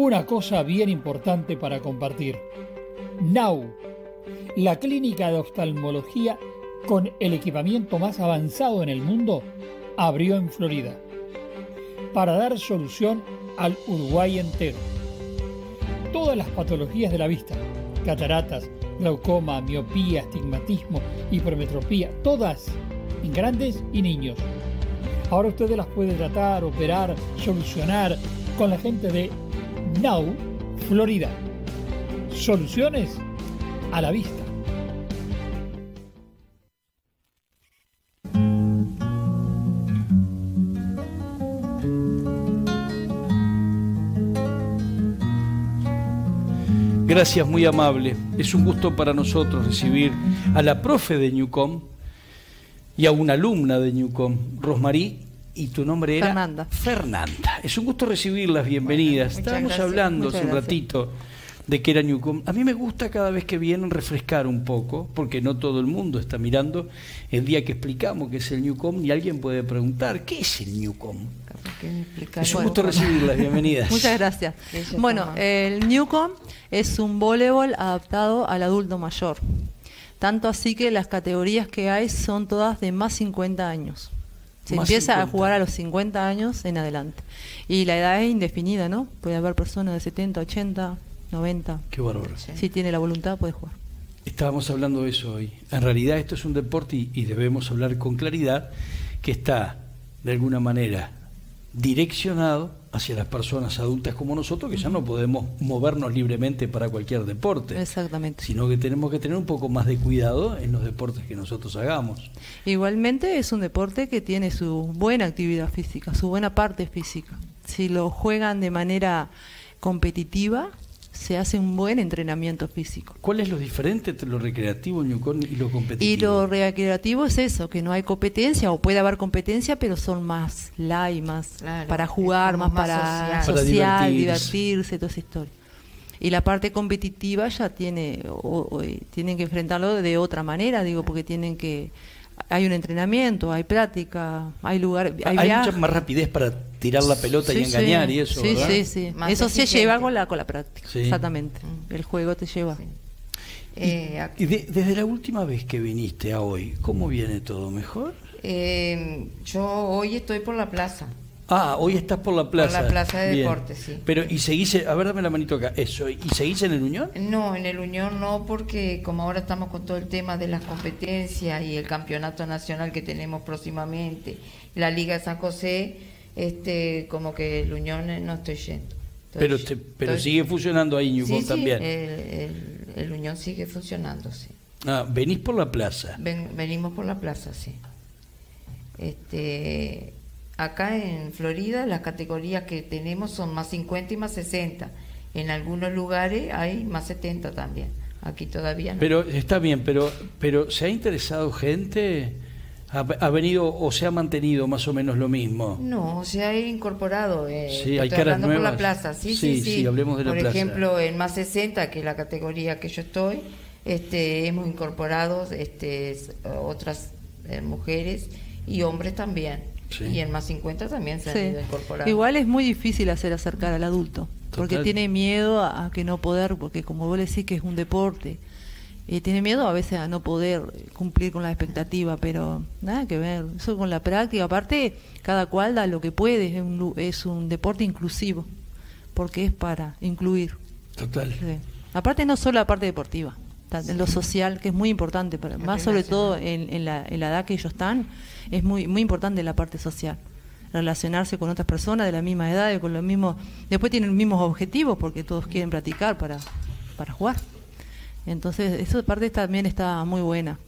una cosa bien importante para compartir. Now, la clínica de oftalmología con el equipamiento más avanzado en el mundo, abrió en Florida para dar solución al Uruguay entero. Todas las patologías de la vista, cataratas, glaucoma, miopía, astigmatismo, hipermetropía, todas, en grandes y niños. Ahora ustedes las pueden tratar, operar, solucionar con la gente de Now, Florida. Soluciones a la vista. Gracias, muy amable. Es un gusto para nosotros recibir a la profe de Newcom y a una alumna de Newcom, Rosmarí, y tu nombre era Fernanda. Fernanda. Es un gusto recibirlas, bienvenidas. Muchas Estábamos gracias, hablando hace un ratito de que era Newcom. A mí me gusta cada vez que vienen refrescar un poco, porque no todo el mundo está mirando el día que explicamos qué es el Newcom y alguien puede preguntar, ¿qué es el Newcom? Es un gusto recibirlas, bienvenidas. Muchas gracias. Bueno, el Newcom es un voleibol adaptado al adulto mayor. Tanto así que las categorías que hay son todas de más 50 años. Se Más empieza 50. a jugar a los 50 años en adelante. Y la edad es indefinida, ¿no? Puede haber personas de 70, 80, 90. Qué bárbaro. Si tiene la voluntad, puede jugar. Estábamos hablando de eso hoy. En realidad esto es un deporte y, y debemos hablar con claridad que está de alguna manera direccionado hacia las personas adultas como nosotros que ya no podemos movernos libremente para cualquier deporte, Exactamente. sino que tenemos que tener un poco más de cuidado en los deportes que nosotros hagamos. Igualmente es un deporte que tiene su buena actividad física, su buena parte física. Si lo juegan de manera competitiva, se hace un buen entrenamiento físico. ¿Cuál es lo diferente entre lo recreativo, y lo competitivo? Y lo recreativo es eso, que no hay competencia, o puede haber competencia, pero son más light, más Claro, para jugar, más, más para social. Para social, divertirse. divertirse, toda esa historia. Y la parte competitiva ya tiene, o- o, eh, tienen que enfrentarlo de otra manera, digo, porque tienen que, hay un entrenamiento, hay práctica, hay lugar, hay, Hay mucha más rapidez para tirar la pelota y Sí, engañar sí. y eso, Sí, ¿verdad? sí, sí. Más Eso se lleva con la, con la práctica, Sí. exactamente. Mm. El juego te lleva. Sí. Eh, Y de- desde la última vez que viniste a hoy, ¿cómo viene todo? ¿Mejor? eh, yo hoy estoy por la plaza. Ah, hoy estás por la plaza. la plaza de Bien. deportes, sí. Pero, ¿y seguís, a ver, dame la manito acá, eso, ¿y seguís en el Unión? No, en el Unión no, porque como ahora estamos con todo el tema de las competencias y el campeonato nacional que tenemos próximamente, la Liga de San José, este, como que el Unión eh, no estoy yendo. Estoy- Pero, te- pero estoy- sigue funcionando ahí Newcom Sí, sí, también. el, el- el Unión sigue funcionando, sí. Ah, venís por la plaza. Ven- venimos por la plaza, sí. Este, acá en Florida las categorías que tenemos son más 50 y más 60. En algunos lugares hay más 70 también. Aquí todavía no. Pero está bien, pero, pero ¿se ha interesado gente? ¿Ha, ha venido o se ha mantenido más o menos lo mismo? No, se ha incorporado. Eh, Sí, hay caras hablando por la nuevas. plaza. Sí, Sí, sí, sí. sí, hablemos de la por plaza. ejemplo, en más 60, que es la categoría que yo estoy, este, hemos incorporado este, otras eh, mujeres y hombres también. Sí. Y en más 50 también se Sí. han ido incorporando. Igual es muy difícil hacer acercar al adulto, porque tiene miedo a, a que no poder, porque como vos le decís que es un deporte, y tiene miedo a veces a no poder cumplir con la expectativa, pero nada que ver, eso con la práctica, aparte cada cual da lo que puede, es un, lu- es un deporte inclusivo, porque es para incluir. Total. Sí. Aparte no solo la parte deportiva, en lo social, que es muy importante, para, más sobre todo en, en la, en la edad que ellos están, es muy, muy importante la parte social. Relacionarse con otras personas de la misma edad, y con los mismos, después tienen los mismos objetivos porque todos quieren practicar para, para jugar. Entonces, esa parte también está muy buena.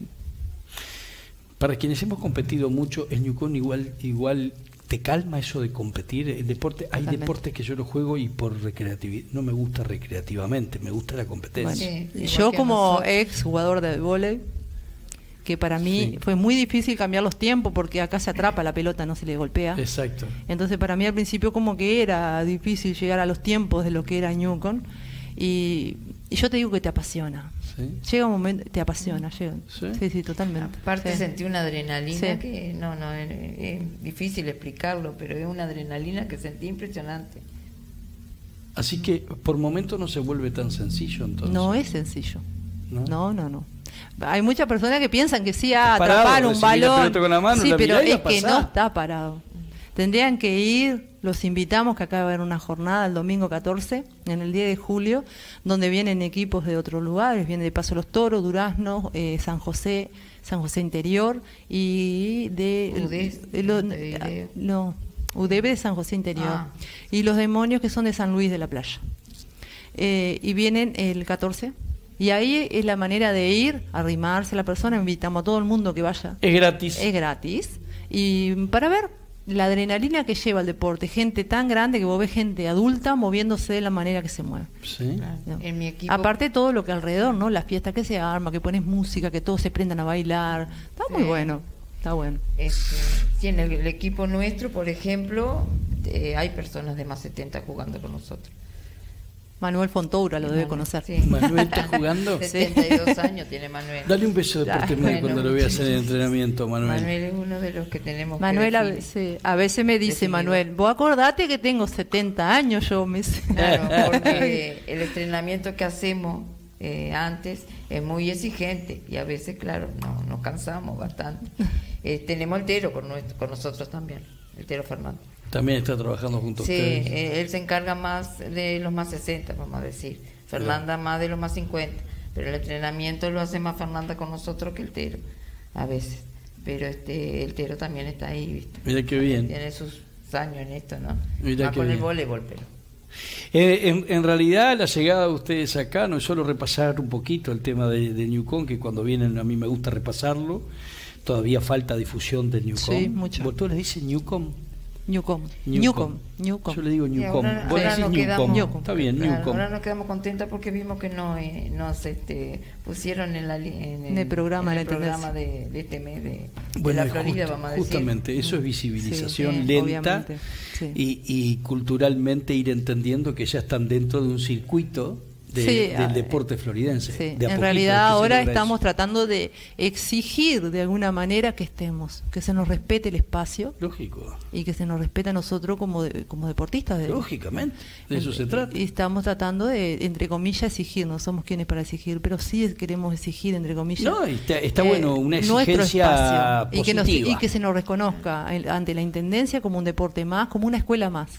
Para quienes hemos competido mucho, el Newcon igual, igual te calma eso de competir. El deporte, hay deportes que yo los juego y por recreatividad, no me gusta recreativamente, me gusta la competencia. Sí, Yo como nosotros. ex jugador de vóley, que para mí Sí. fue muy difícil cambiar los tiempos porque acá se atrapa la pelota, no se le golpea. Exacto. Entonces para mí al principio como que era difícil llegar a los tiempos de lo que era Newcon y, y yo te digo que te apasiona. Sí. Llega un momento, te apasiona, llega. Sí. Sí, sí, totalmente. Aparte Sí. sentí una adrenalina Sí. que no, no, es, es difícil explicarlo, pero es una adrenalina que sentí impresionante. Así que por momentos no se vuelve tan sencillo entonces. No es sencillo. ¿No? No, no, no. Hay muchas personas que piensan que sí, ah, Parado, atrapar un balón. pelota con la mano, sí, la pero es que no está parado. Tendrían que ir, los invitamos, que acá va a haber una jornada el domingo 14, en el 10 de julio, donde vienen equipos de otros lugares, viene de Paso Los Toros, Durazno, eh, San José, San José Interior y de... Montevideo. no, UDB de San José Interior. Ah. Y los demonios que son de San Luis de la Playa. Eh, y vienen el 14. Y ahí es la manera de ir, arrimarse a la persona, invitamos a todo el mundo que vaya. Es gratis. Es gratis. Y para ver la adrenalina que lleva el deporte, gente tan grande que vos ves gente adulta moviéndose de la manera que se mueve. Sí. ¿no? En mi equipo. Aparte todo lo que alrededor, ¿no? Las fiestas que se arma, que pones música, que todos se prendan a bailar. Está muy bueno, está bueno. Este, sí, en el, el equipo nuestro, por ejemplo, eh, hay personas de más 70 jugando con nosotros. Manuel Fontoura lo debe conocer. sí. Manuel está jugando. 72 años tiene Manuel. Dale un beso de parte bueno. cuando lo voy a hacer en el entrenamiento, Manuel. Manuel es uno de los que tenemos que Manuel a veces, a veces me dice, Definido. Manuel, vos acordate que tengo 70 años yo, me. Claro, porque el entrenamiento que hacemos eh, antes es muy exigente y a veces, claro, no, nos cansamos bastante. Eh, tenemos el Tero con, nuestro- con nosotros también, el Tero Fernández. También está trabajando junto a Sí, ustedes. eh, él se encarga más de los más 60, vamos a decir. Fernanda más de los más 50. Pero el entrenamiento lo hace más Fernanda con nosotros que el Tero, a veces. Pero este el Tero también está ahí, ¿viste? Mira qué bien. Tiene sus años en esto, ¿no? Mira más qué con el voleibol, pero. Eh, en, en realidad la llegada de ustedes acá no es solo repasar un poquito el tema de, de Newcom, que cuando vienen a mí me gusta repasarlo, todavía falta difusión de Newcom. Sí, mucho. ¿Vos tú le dices Newcom? Newcom, Newcom. Newcom. Yo le digo Newcom. ahora- Vos ahora decís nos Newcom. quedamos- Newcom. Está bien, Claro, Newcom. ahora nos quedamos contentas porque vimos que no, eh, nos este, pusieron en, la, en En el programa en de el la programa de, de este mes de, de Bueno, la y Florida, justo- vamos a decir. justamente, eso es visibilización Sí, sí, lenta sí. y, y culturalmente ir entendiendo que ya están dentro de un circuito de- Sí, del ah, deporte floridense. Sí, De a En realidad ahora estamos eso. tratando de exigir de alguna manera que estemos, que se nos respete el espacio Lógico, y que se nos respete a nosotros como, de- como deportistas. de- lógicamente, de eso En- se trata. Y estamos tratando de, entre comillas, exigir, no somos quienes para exigir, pero sí queremos exigir, entre comillas. No, está- está eh, bueno, una exigencia espacio. y que, nos- positiva. y que se nos reconozca el- ante la intendencia como un deporte más, como una escuela más.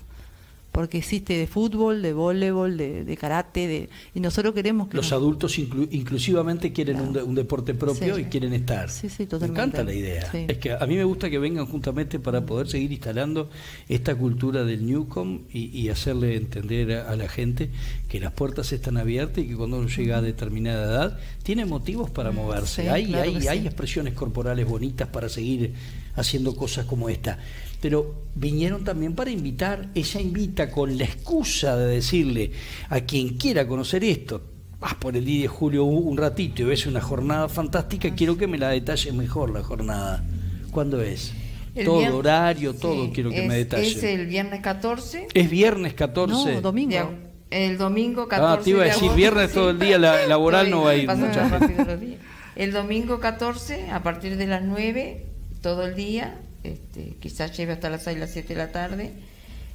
Porque existe de fútbol, de voleibol, de, de karate, de, y nosotros queremos que Los nos- adultos inclu- inclusivamente quieren un, de- un deporte propio Sí. y quieren estar. Sí, sí, Me totalmente. encanta la idea. Sí. Es que a mí me gusta que vengan justamente para poder seguir instalando esta cultura del Newcom y, y hacerle entender a, a la gente que las puertas están abiertas y que cuando uno llega a determinada edad tiene motivos para moverse. sí, hay claro hay, hay expresiones corporales bonitas para seguir haciendo cosas como esta. Pero vinieron también para invitar, ella invita con la excusa de decirle a quien quiera conocer esto, vas por el 10 de julio un, un ratito y ves una jornada fantástica, quiero que me la detalles mejor la jornada. ¿Cuándo es? El todo horario, todo Sí, quiero que es, me detalles. Es el viernes 14. Es viernes 14. No, domingo. el domingo 14. Ah, te iba a de decir, viernes todo el día la- laboral no va a ir mucha gente. El domingo 14, a partir de las 9, todo el día, este, quizás lleve hasta las 6, las 7 de la tarde,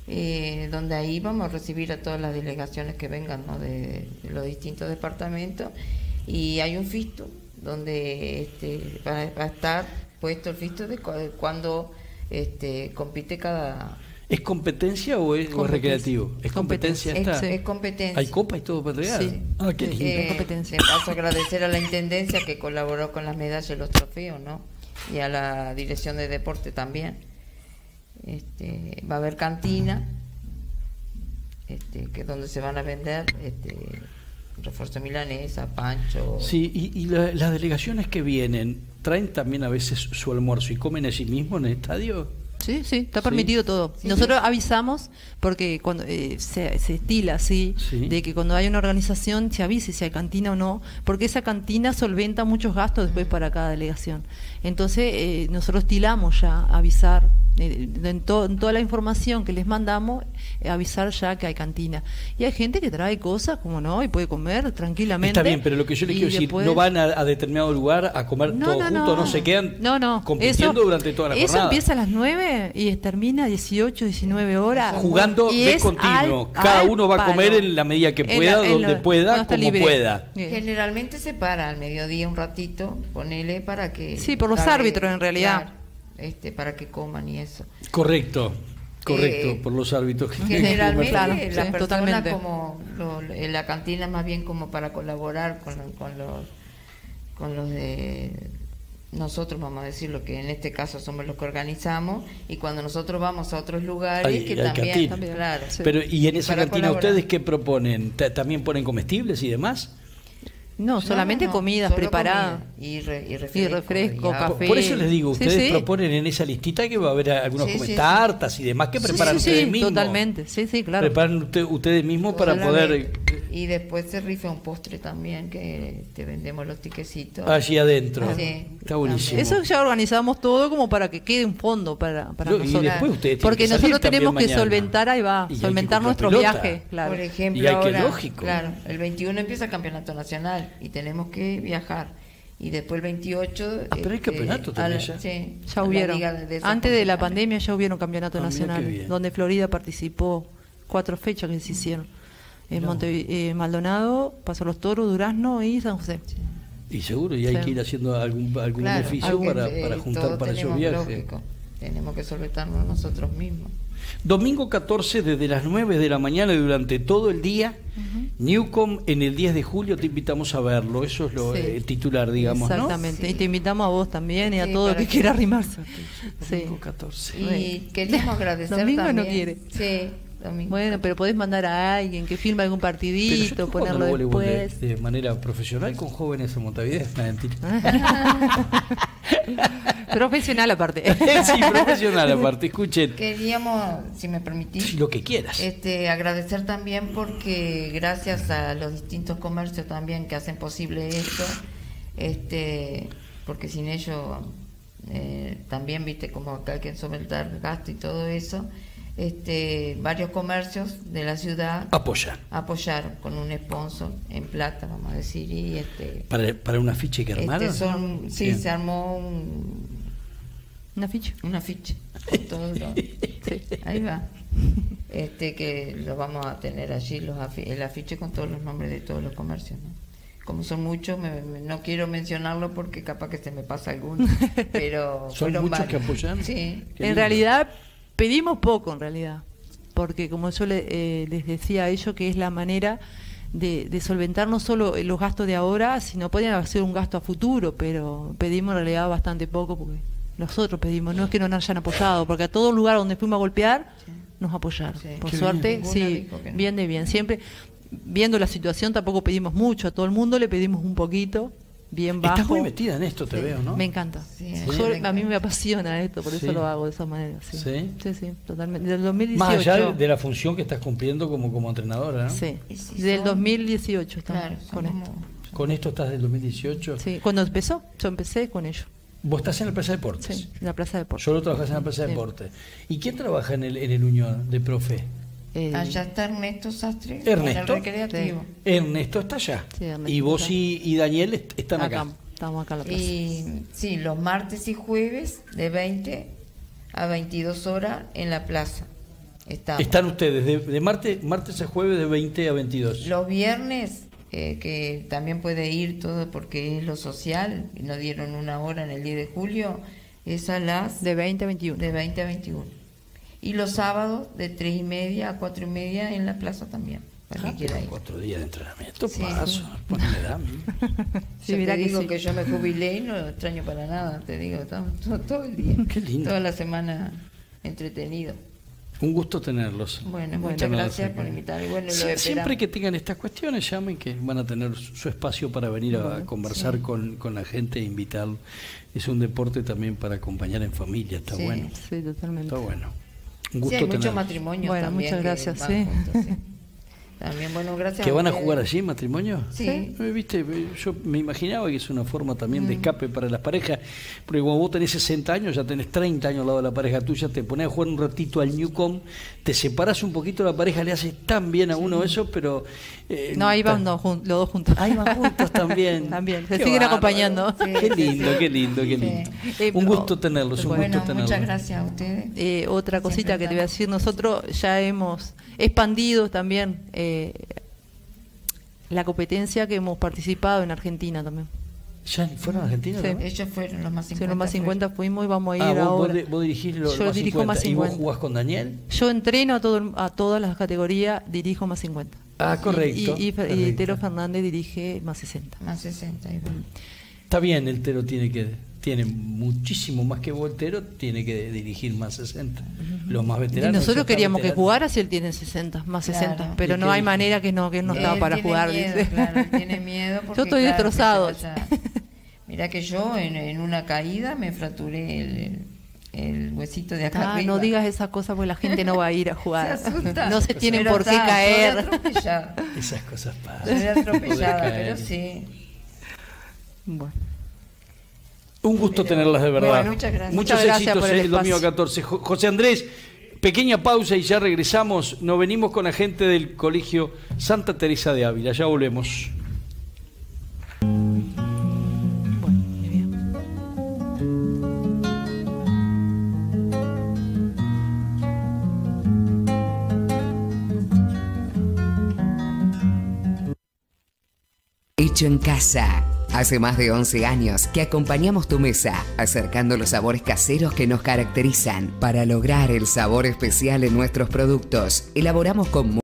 eh, donde ahí vamos a recibir a todas las delegaciones que vengan ¿no? de, de los distintos departamentos. Y hay un fisto donde este, va, va a estar puesto el fisto de cu- de cuando este, compite cada... ¿Es competencia o es, o es Competencia. recreativo? ¿Es competencia? Competencia. esta? Es, es competencia. ¿Hay copa y todo para entregar? Sí. Ah, qué lindo. Eh, competencia. Paso, agradecer a la intendencia que colaboró con las medallas y los trofeos, ¿no? Y a la dirección de deporte también. Este, va a haber cantina, este, que donde se van a vender este, refuerzo milanesa, pancho. Sí, y, y la- las delegaciones que vienen, ¿traen también a veces su almuerzo y comen allí mismo en el estadio? Sí, sí, está Sí. permitido todo. Sí. Nosotros avisamos porque cuando eh, se, se estila así, Sí. de que cuando hay una organización se avise si hay cantina o no, porque esa cantina solventa muchos gastos después para cada delegación. Entonces eh, nosotros estilamos ya avisar en, to- en toda la información que les mandamos, eh, avisar ya que hay cantina. Y hay gente que trae cosas, como no, y puede comer tranquilamente. Está bien, pero lo que yo les quiero decir, después- no van a, a determinado lugar a comer no, todos no, juntos, no. no se quedan no, no. compitiendo Eso- durante toda la Eso jornada. empieza a las 9 y termina a 18, 19 horas. Jugando Y de es continuo. al- Cada al uno va a palo. comer en la medida que En pueda, la- en donde la- pueda, como libre. pueda. Generalmente se para al mediodía un ratito, ponele para que... Sí, por los árbitros, en realidad. claro, este, para que coman y eso. Correcto, correcto, Eh, por los árbitros que tienen que Generalmente Claro, las sí, totalmente. como lo- en la cantina es más bien como para colaborar con, con los con los de nosotros vamos a decir lo que en este caso somos los que organizamos y cuando nosotros vamos a otros lugares Hay- que hay también. También, claro sí. Pero, ¿y en esa cantina colaborar. ustedes qué proponen? ¿Ta- ¿También ponen comestibles y demás? No, solamente no, no, comidas preparadas. comida y, re- y Y refresco, refresco, y café. Por eso les digo, Sí, ustedes sí. proponen en esa listita que va a haber algunos Sí, como sí, sí. tartas y demás que Sí, preparan sí, sí, ustedes mismos. Totalmente, sí, sí, claro. Preparan usted- ustedes mismos para poder Solamente. y después se rifa un postre también que te vendemos los tiquecitos allí adentro. Ah, sí. Está buenísimo. Eso ya organizamos todo como para que quede un fondo para, para No, y nosotros. después ustedes tienen Porque que nosotros tenemos que mañana. solventar, ahí va, Y que solventar nuestros pelota. viajes, claro. Por ejemplo, Y hay que, ahora, lógico. claro, el 21 empieza el campeonato nacional y tenemos que viajar. Y después el 28... Ah, pero hay campeonato a la- también ya. sí, Ya hubieron. De Antes de la pandemia ya hubieron campeonato Ah, nacional, donde Florida participó cuatro fechas que se hicieron. En No. Eh, Maldonado, Paso los Toros, Durazno y San José. Y seguro, y hay Sí. que ir haciendo algún, algún Claro, beneficio para, eh, para juntar para esos viajes. lógico. Tenemos que solventarnos nosotros mismos. Domingo 14 desde las 9 de la mañana y durante todo el día. Newcom en el 10 de julio te invitamos a verlo. Eso es lo Sí. eh, titular, digamos, Exactamente. Sí. Y te invitamos a vos también y a Sí, todo el que que- quiera arrimarse. ¿no? Sí. Domingo 14. Y Bueno. queríamos agradecer Domingo no también. quiere. Sí, domingo. Bueno, pero podés mandar a alguien que filme algún partidito, ponerlo voleibol de, después. de manera profesional con jóvenes en Montevideo. No, mentira. Profesional aparte. sí, profesional aparte. Escuchen, Queríamos, si me permitís, lo que quieras. Este, agradecer también porque gracias a los distintos comercios también que hacen posible esto, este, porque sin ello eh, también viste como acá hay que solventar gasto y todo eso, este, varios comercios de la ciudad Apoyan. apoyaron con un sponsor en plata, vamos a decir, y este, Para, para un afiche que armaron. este son, sí, Bien. se armó un, Una ficha. una ficha con todo lo- Sí. Ahí va. Este que lo vamos a tener allí los afi- el afiche con todos los nombres de todos los comercios, ¿no? Como son muchos, me- me- no quiero mencionarlo porque capaz que se me pasa alguno, pero ¿Son muchos que varios. apoyan? Sí. En lindo. realidad pedimos poco, en realidad, porque como yo le- eh, les decía a ellos que es la manera de, de solventar no solo los gastos de ahora, sino pueden hacer un gasto a futuro, pero pedimos en realidad bastante poco porque nosotros pedimos, no es que no nos hayan apoyado, porque a todo lugar donde fuimos a golpear nos apoyaron. Sí. Por Qué suerte, bien. sí, bien de bien. Siempre viendo la situación tampoco pedimos mucho, a todo el mundo le pedimos un poquito, bien bajo. Estás muy metida en esto, te Sí. veo, ¿no? Me encanta. Sí, Yo- a mí me apasiona esto, por Sí. eso lo hago de esa manera. Sí, Sí. sí, sí, totalmente. Del 2018. Más allá de, la función que estás cumpliendo como, como entrenadora, ¿no? Sí, si del son- 2018 estamos Claro, con esto. como- Con esto estás del 2018. Sí, cuando empezó, yo empecé con ello. Vos estás en la Plaza de Deportes. Sí, en la Plaza de Deportes. Solo trabajas en la Plaza de Sí. Deportes. ¿Y quién trabaja en el, en el Unión de Profe? Eh, Allá está Ernesto Sastre, Ernesto. en el recreativo. Ernesto está allá. Sí, Ernesto y vos y, y Daniel est- están acá. Estamos acá en la plaza. Y sí, los martes y jueves de 20 a 22 horas en la plaza. Estamos. Están ustedes de, de martes, martes a jueves de 20 a 22. Los viernes, eh, que también puede ir todo porque es lo social, y nos dieron una hora en el 10 de julio, es a las De 20 a 21. de 20 a 21. Y los sábados de 3 y media a 4 y media en la plaza también, para Ah, que quiera ir. cuatro días de entrenamiento, Sí. paso, después no me da. Sí, yo te que digo sí. que, yo me jubilé y no lo extraño para nada, te digo, estamos todo, todo el día, Qué lindo. toda la semana entretenido. Un gusto tenerlos. Bueno, Bueno, muchas gracias sí. por invitarme. Bueno, lo Sie- esperamos. Siempre que tengan estas cuestiones, llamen que van a tener su espacio para venir a conversar con, con la gente e invitarlo. Es un deporte también para acompañar en familia, está Sí. bueno. Sí, totalmente. Está bueno. Un Sí, gusto hay muchos tenerlos. matrimonios Bueno, también muchas gracias, sí. juntos, sí. También, bueno, gracias. ¿Que a van a jugar allí matrimonio? Sí. Eh, Viste, yo me imaginaba que es una forma también de escape para las parejas, porque cuando vos tenés 60 años, ya tenés 30 años al lado de la pareja tuya, te pones a jugar un ratito al Newcom, te separás un poquito de la pareja, le hace tan bien a uno eso, pero... eh, No, ahí van los, jun- los dos juntos. Ahí van juntos también. También, se Qué siguen acompañando. Sí, Qué sí, lindo, sí. qué lindo, qué lindo. Eh, Un no, gusto tenerlos, un Bueno, gusto tenerlos. muchas gracias a ustedes. Eh, otra Siempre cosita que te voy a decir, nosotros ya hemos expandido también eh, la competencia que hemos participado en Argentina también. ¿Ya fueron a Argentina? Sí. Ellos fueron los más Si 50. los más 50 fuimos y vamos a ir Ah, vos, ahora. vos dirigís los Yo más dirijo 50. más ¿Y vos 50. jugás con Daniel? Yo entreno a, todo, el- a todas las categorías, dirijo más 50. Ah, correcto, Y, y, y, correcto. y Tero Fernández dirige más 60. Más 60. ahí va. Está bien, el Tero tiene que tiene muchísimo más que Voltero, tiene que dirigir más 60. Los más Y veteranos. ya nosotros queríamos que jugara si él tiene 60, más Claro. 60. Pero ¿Y no hay dijo? manera que no, que él no estaba Él para tiene jugar. miedo, dice. claro, él tiene miedo porque, Yo estoy claro, destrozado. Mira que yo en, en una caída me fracturé el, huesito de acá Ah, arriba. no digas esas cosas porque la gente no va a ir a Se jugar. asusta. No se tienen por qué está, caer. Esas cosas pasan. Soy atropellada, pero sí. Bueno. Un gusto tenerlas de verdad. Bueno, muchas gracias. Muchos Muchas gracias éxitos por el eh, el domingo espacio. 14. Jo- José Andrés, pequeña pausa y ya regresamos. Nos venimos con la gente del Colegio Santa Teresa de Ávila. Ya volvemos. Bueno, muy bien. Hecho en casa. Hace más de 11 años que acompañamos tu mesa, acercando los sabores caseros que nos caracterizan. Para lograr el sabor especial en nuestros productos, elaboramos con